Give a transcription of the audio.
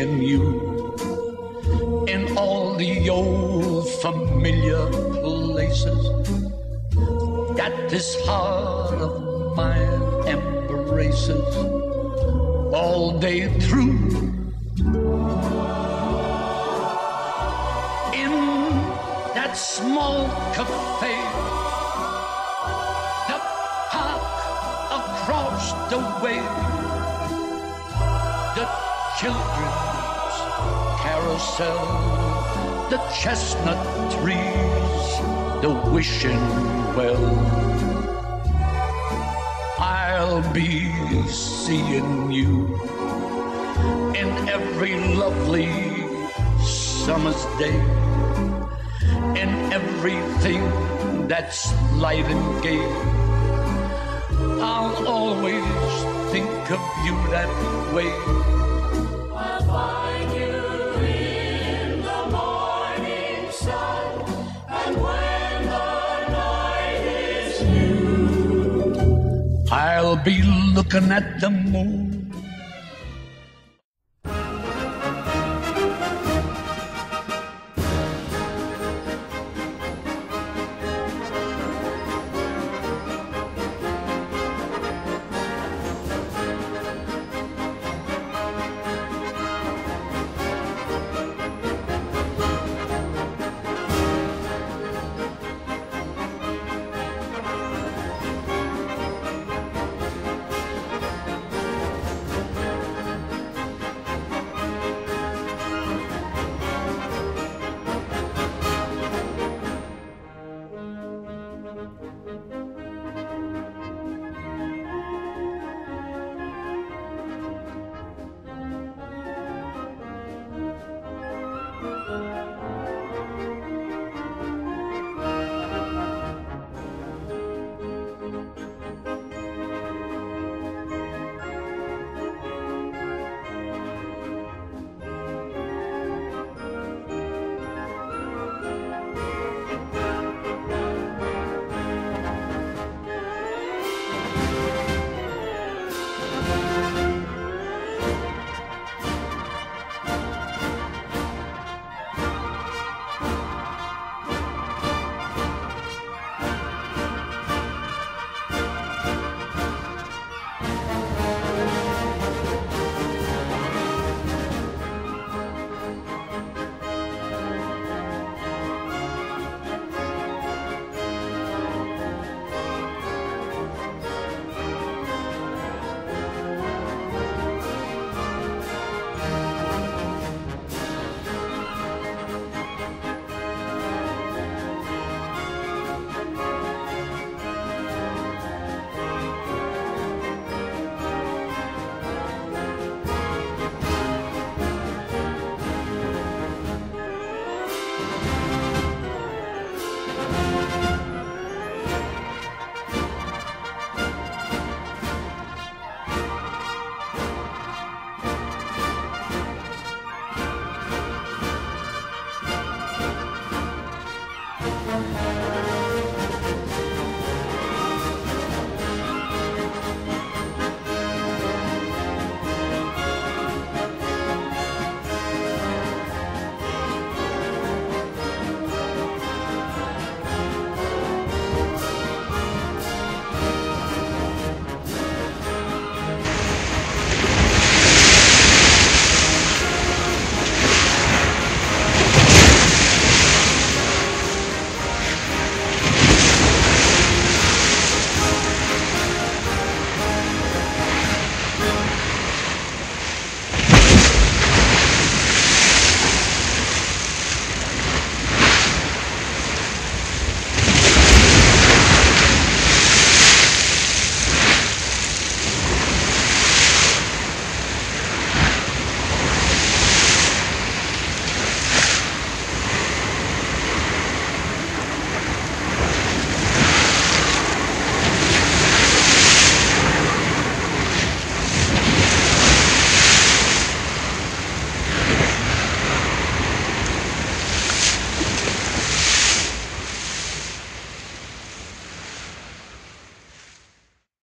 seeing you in all the old familiar places that this heart of mine embraces all day through. In that small cafe, the park across the way, the children's carousel, the chestnut trees, the wishing well. I'll be seeing you in every lovely summer's day, in everything that's light and gay. I'll always think of you that way. I'll be looking at the moon